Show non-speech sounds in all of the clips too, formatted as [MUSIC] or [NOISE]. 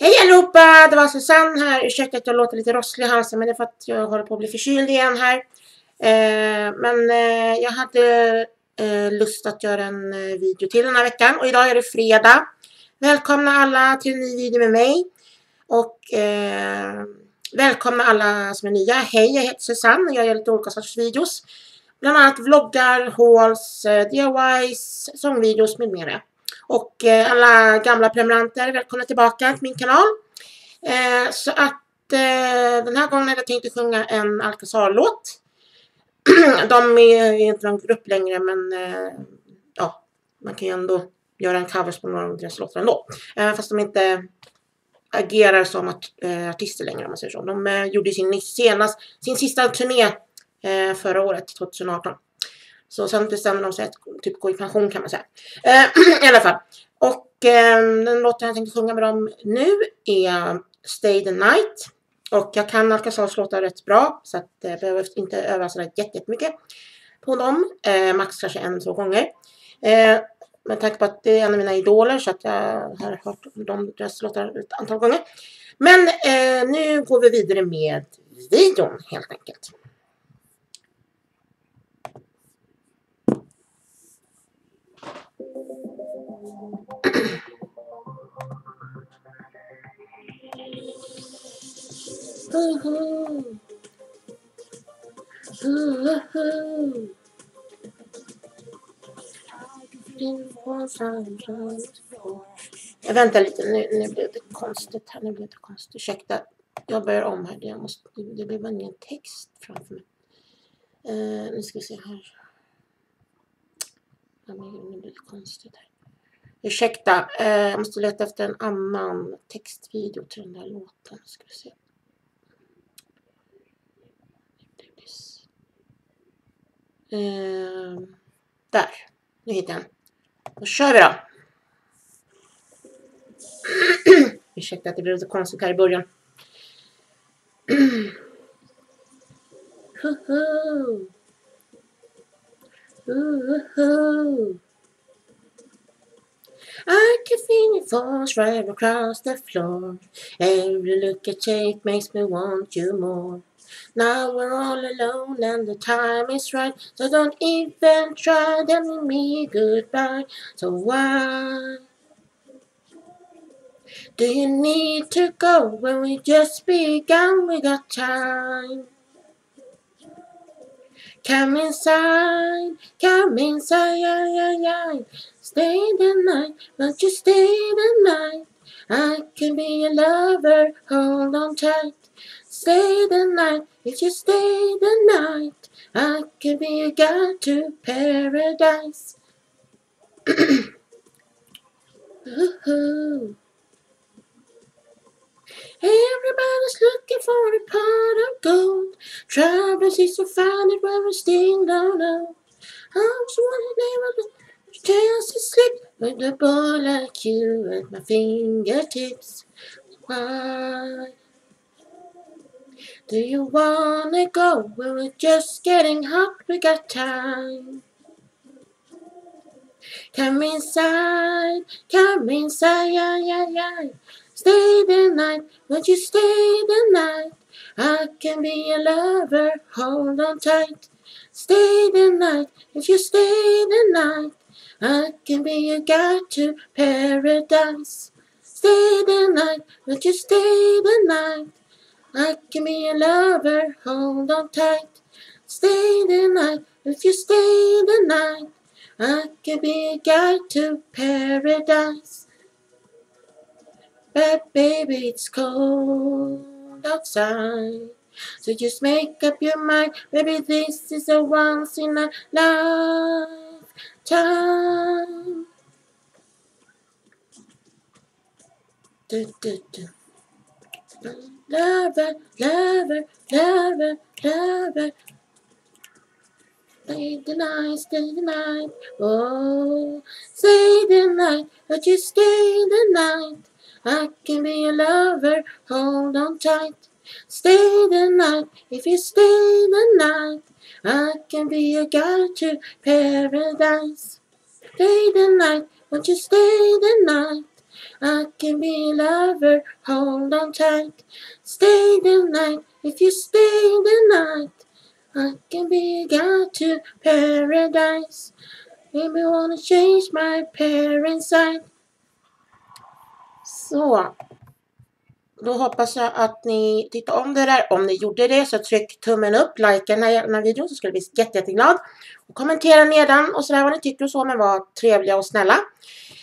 Hej allihopa! Det var Susanne här. Ursäkta att jag låter lite rosslig i halsen men det är för att jag håller på att bli förkyld igen här. Eh, men eh, jag hade eh, lust att göra en eh, video till den här veckan och idag är det fredag. Välkomna alla till en ny video med mig. Och eh, välkomna alla som är nya. Hej, jag heter Susanne och jag gör lite olika sorts videos. Bland annat vloggar, hauls, eh, DIYs, sångvideos med mera. Och eh, alla gamla prenumeranter, välkomna tillbaka till min kanal. Eh, så att eh, den här gången hade jag tänkt sjunga en Alcazar-låt. [CLEARS THROAT] De är inte någon grupp längre men eh, ja, man kan ju ändå göra en covers på några av deras låtar ändå. Även fast de inte agerar som art eh, artister längre om man säger så. De eh, gjorde sin, senast, sin sista turné förra året, 2018. Så sen bestämde de sig att typ gå i pension kan man säga. Eh, [CLEARS THROAT] I alla fall. Och ehm, den låten jag tänkte sjunga med dem nu är Stay the Night. Och jag kan Alcazars låtar rätt bra så att jag behöver inte öva sådär jättemycket på dem. Eh, max kanske en, två gånger. Med tanke på att det är en av mina idoler så att jag har hört de deras låtar ett antal gånger. Men eh, nu går vi vidare med videon helt enkelt. Uh -huh. Uh -huh. Jag väntar lite, nu, nu blev det konstigt här, nu blev det konstigt. Ursäkta, jag börjar om här, jag måste, det blev ingen text framför mig. Uh, nu ska vi se här. Ja, men nu blir det konstigt här. Ursäkta, eh, jag måste leta efter en annan textvideo till den där låten. Ska vi se. Eh, där, nu hittade jag den. Då kör vi då! [CLEARS THROAT] Ursäkta att det blev lite konstigt här i början. [CLEARS THROAT] I can feel it falls right across the floor. Every look you take makes me want you more. Now we're all alone and the time is right. So don't even try telling me goodbye. So why do you need to go when we just began? We got time. Come inside, come inside, yeah, yeah, yeah. Stay the night, won't you stay the night? I can be your lover, hold on tight. Stay the night, if you stay the night, I can be a guide to paradise. [CLEARS THROAT] Everybody's looking for a pot of gold. Travelers is to find it where we still don't know. I'm just never chance to slip with a boy like you at my fingertips. Why? Do you wanna go? Well, we're just getting hot, we got time. Come inside, come inside, yeah, yeah, yeah. Stay the night, won't you stay the night? I can be your lover, hold on tight. Stay the night, if you stay the night, I can be your guide to paradise. Stay the night, won't you stay the night? I can be your lover, hold on tight. Stay the night, if you stay the night. I can be a guide to paradise. But baby, it's cold outside. So just make up your mind, baby, this is a once in a lifetime. Lover, lover, lover, lover. Stay the night, stay the night. Oh, stay the night, but you stay the night. I can be a lover, hold on tight. Stay the night, if you stay the night. I can be a guide to paradise. Stay the night, won't you stay the night? I can be a lover, hold on tight. Stay the night, if you stay the night. I can be a guide to paradise. Maybe wanna change my parents' side. Så. Då hoppas jag att ni tittade om det där. Om ni gjorde det så tryck tummen upp, likea den här, den här videon så skulle jag bli jätte, jätteglad. Och kommentera nedan och sådär vad ni tycker och så men var trevliga och snälla.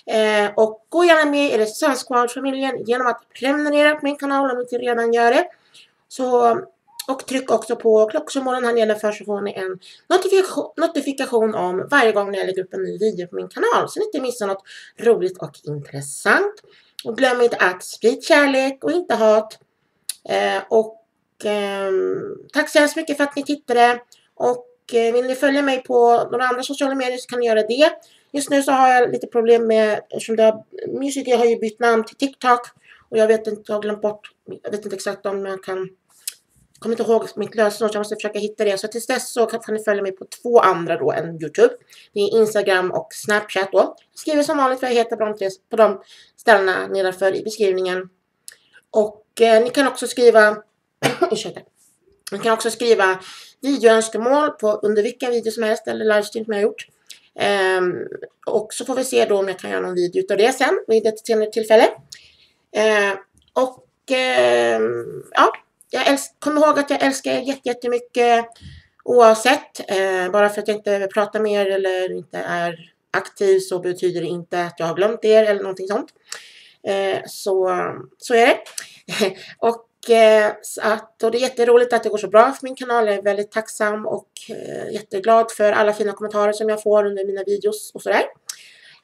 Eh, och gå gärna med i det Squad-familjen genom att prenumerera på min kanal om ni inte redan gör det. Så, och tryck också på klocksymbolen här nedanför så får ni en notifikation, notifikation om varje gång jag lägger upp en ny video på min kanal. Så ni inte missar något roligt och intressant. Och glöm inte att sprid kärlek och inte hat. Eh, och eh, tack så hemskt mycket för att ni tittade. Och eh, vill ni följa mig på några andra sociala medier så kan ni göra det. Just nu så har jag lite problem med, eftersom det har, Music har ju bytt namn till TikTok. Och jag vet inte, jag har glömt bort, jag vet inte exakt om jag kan, kommer inte ihåg mitt lösenord så jag måste försöka hitta det. Så tills dess så kan, kan ni följa mig på två andra då än Youtube. Det är Instagram och Snapchat då. Jag skriver som vanligt vad jag heter på de, på de ställena nedanför i beskrivningen. Och eh, ni kan också skriva, [CLEARS THROAT] ursäkta. Ni kan också skriva videoönskemål på under vilka videor som helst eller livestream som jag har gjort. Ehm, och så får vi se då om jag kan göra någon video utav det sen vid ett senare tillfälle. Ehm, och ehm, ja, jag kom ihåg att jag älskar er jättemycket oavsett. Eh, bara för att jag inte pratar med er eller inte är aktiv så betyder det inte att jag har glömt er eller någonting sånt. Eh, så, så är det. [LAUGHS] och Eh, att, och det är jätteroligt att det går så bra för min kanal. Jag är väldigt tacksam och eh, jätteglad för alla fina kommentarer som jag får under mina videos och sådär.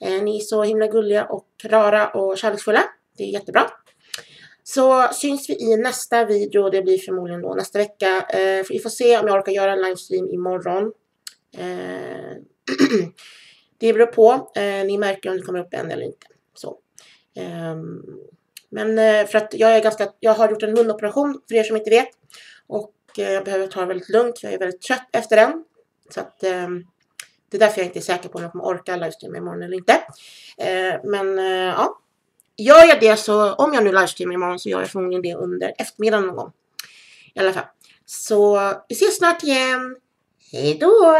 Eh, ni är så himla gulliga och rara och kärleksfulla. Det är jättebra. Så syns vi i nästa video. Det blir förmodligen då nästa vecka. Eh, vi får se om jag orkar göra en livestream imorgon. Eh, [CLEARS THROAT] det beror på. Eh, ni märker om det kommer upp en eller inte. Så. Ehm, men eh, för att jag är ganska, jag har gjort en munoperation för er som inte vet. Och eh, jag behöver ta det väldigt lugnt för jag är väldigt trött efter den. Så att ehm, det är därför jag inte är säker på om jag kommer orka livestreama imorgon eller inte. Eh, men eh, ja, gör jag det så, om jag nu livestreamar imorgon så gör jag förmodligen det under eftermiddagen någon gång. I alla fall. Så vi ses snart igen. Hej då!